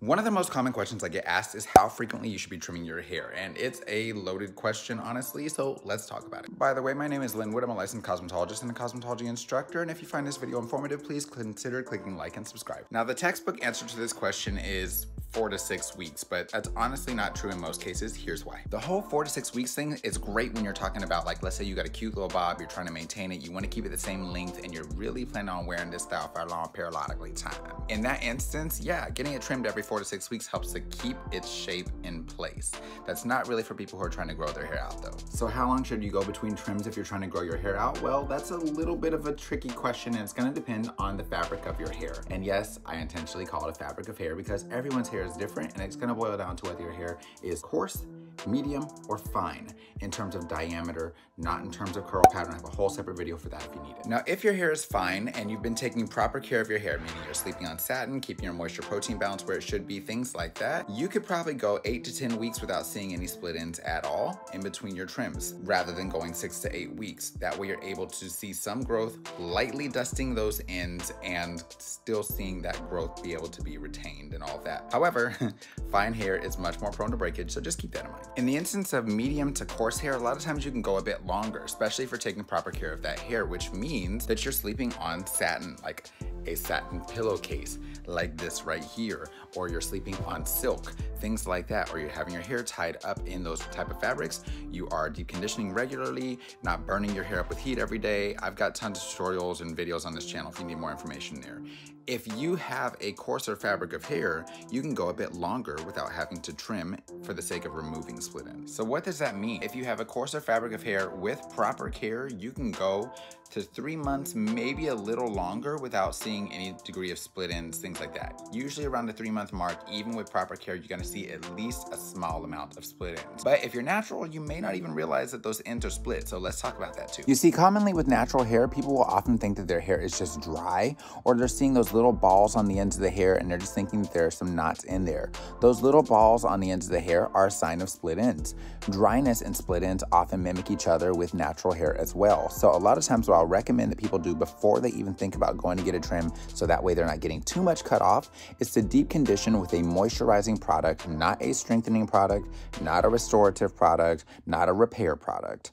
One of the most common questions I get asked is how frequently you should be trimming your hair, and it's a loaded question, honestly, so let's talk about it. By the way, my name is Linwood. I'm a licensed cosmetologist and a cosmetology instructor, and if you find this video informative, please consider clicking like and subscribe. Now, the textbook answer to this question is four to six weeks, but that's honestly not true in most cases. Here's why. The whole four to six weeks thing is great when you're talking about, like, let's say you got a cute little bob, you're trying to maintain it, you want to keep it the same length, and you're really planning on wearing this style for a long periodically time. In that instance, yeah, getting it trimmed every four to six weeks helps to keep its shape in place. That's not really for people who are trying to grow their hair out though. So how long should you go between trims if you're trying to grow your hair out? Well, that's a little bit of a tricky question and it's gonna depend on the fabric of your hair. And yes, I intentionally call it a fabric of hair because everyone's hair is different and it's gonna boil down to whether your hair is coarse, medium, or fine in terms of diameter, not in terms of curl pattern. I have a whole separate video for that if you need it. Now, if your hair is fine and you've been taking proper care of your hair, meaning you're sleeping on satin, keeping your moisture protein balance where it should be, things like that, you could probably go eight to 10 weeks without seeing any split ends at all in between your trims, rather than going six to eight weeks. That way you're able to see some growth, lightly dusting those ends and still seeing that growth be able to be retained and all that. However, fine hair is much more prone to breakage, so just keep that in mind. In the instance of medium to coarse hair, a lot of times you can go a bit longer, especially for taking proper care of that hair, which means that you're sleeping on satin, like a satin pillowcase like this right here, or you're sleeping on silk, things like that, or you're having your hair tied up in those type of fabrics. You are deep conditioning regularly, not burning your hair up with heat every day. I've got tons of tutorials and videos on this channel if you need more information there. If you have a coarser fabric of hair, you can go a bit longer without having to trim for the sake of removing split ends. So what does that mean? If you have a coarser fabric of hair with proper care, you can go to three months, maybe a little longer without seeing any degree of split ends, things like that. Usually around the three month mark, even with proper care, you're gonna see at least a small amount of split ends. But if you're natural, you may not even realize that those ends are split. So let's talk about that too. You see, commonly with natural hair, people will often think that their hair is just dry, or they're seeing those little balls on the ends of the hair and they're just thinking that there are some knots in there. Those little balls on the ends of the hair are a sign of split ends. Dryness and split ends often mimic each other with natural hair as well. So a lot of times what I'll recommend that people do before they even think about going to get a trim so that way they're not getting too much cut off is to deep condition with a moisturizing product, not a strengthening product, not a restorative product, not a repair product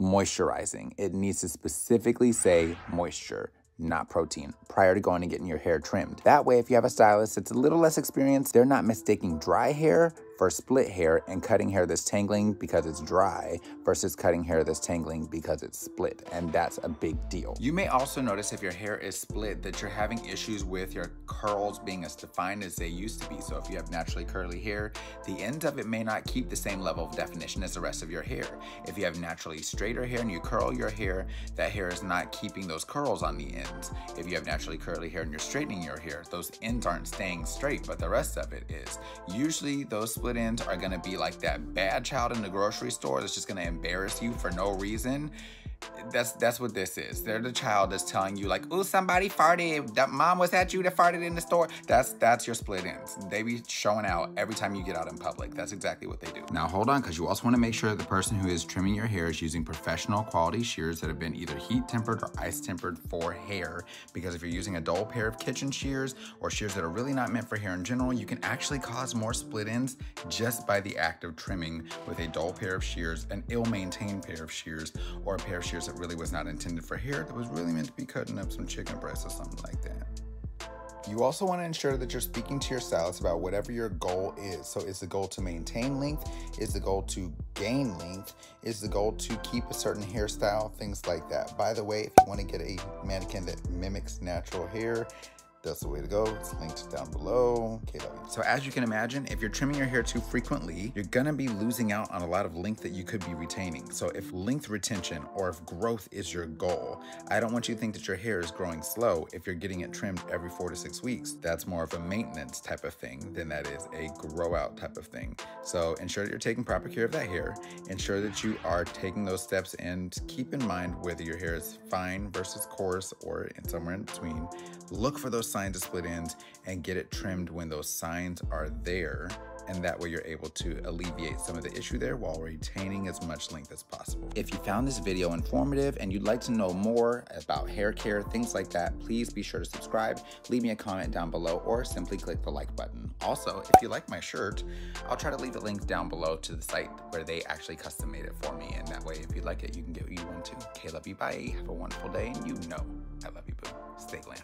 moisturizing. It needs to specifically say moisture not protein, prior to going and getting your hair trimmed. That way, if you have a stylist that's a little less experienced, they're not mistaking dry hair for split hair and cutting hair that's tangling because it's dry versus cutting hair that's tangling because it's split. And that's a big deal. You may also notice if your hair is split that you're having issues with your curls being as defined as they used to be. So if you have naturally curly hair, the ends of it may not keep the same level of definition as the rest of your hair. If you have naturally straighter hair and you curl your hair, that hair is not keeping those curls on the ends. If you have naturally curly hair and you're straightening your hair, those ends aren't staying straight, but the rest of it is. Usually those split ends are gonna be like that bad child in the grocery store that's just gonna embarrass you for no reason that's that's what this is. They're the child that's telling you like, "Oh, somebody farted. That mom was at you that farted in the store." That's that's your split ends. They be showing out every time you get out in public. That's exactly what they do. Now hold on, because you also want to make sure the person who is trimming your hair is using professional quality shears that have been either heat tempered or ice tempered for hair. Because if you're using a dull pair of kitchen shears or shears that are really not meant for hair in general, you can actually cause more split ends just by the act of trimming with a dull pair of shears, an ill-maintained pair of shears, or a pair of shears that really was not intended for hair, that was really meant to be cutting up some chicken breasts or something like that. You also want to ensure that you're speaking to your stylist about whatever your goal is. So, is the goal to maintain length? Is the goal to gain length? Is the goal to keep a certain hairstyle? Things like that. By the way, if you want to get a mannequin that mimics natural hair, that's the way to go. It's linked down below. Okay, so as you can imagine, if you're trimming your hair too frequently, you're gonna be losing out on a lot of length that you could be retaining. So if length retention or if growth is your goal, I don't want you to think that your hair is growing slow if you're getting it trimmed every four to six weeks. That's more of a maintenance type of thing than that is a grow out type of thing. So ensure that you're taking proper care of that hair. Ensure that you are taking those steps and keep in mind whether your hair is fine versus coarse or in somewhere in between. Look for those signs to split ends and get it trimmed when those signs are there and that way you're able to alleviate some of the issue there while retaining as much length as possible. If you found this video informative and you'd like to know more about hair care, things like that, please be sure to subscribe, leave me a comment down below, or simply click the like button. Also, if you like my shirt, I'll try to leave a link down below to the site where they actually custom made it for me. And that way, if you like it, you can get what you one too. Okay, love you. Bye. Have a wonderful day. And you know I love you, boo. Stay glam.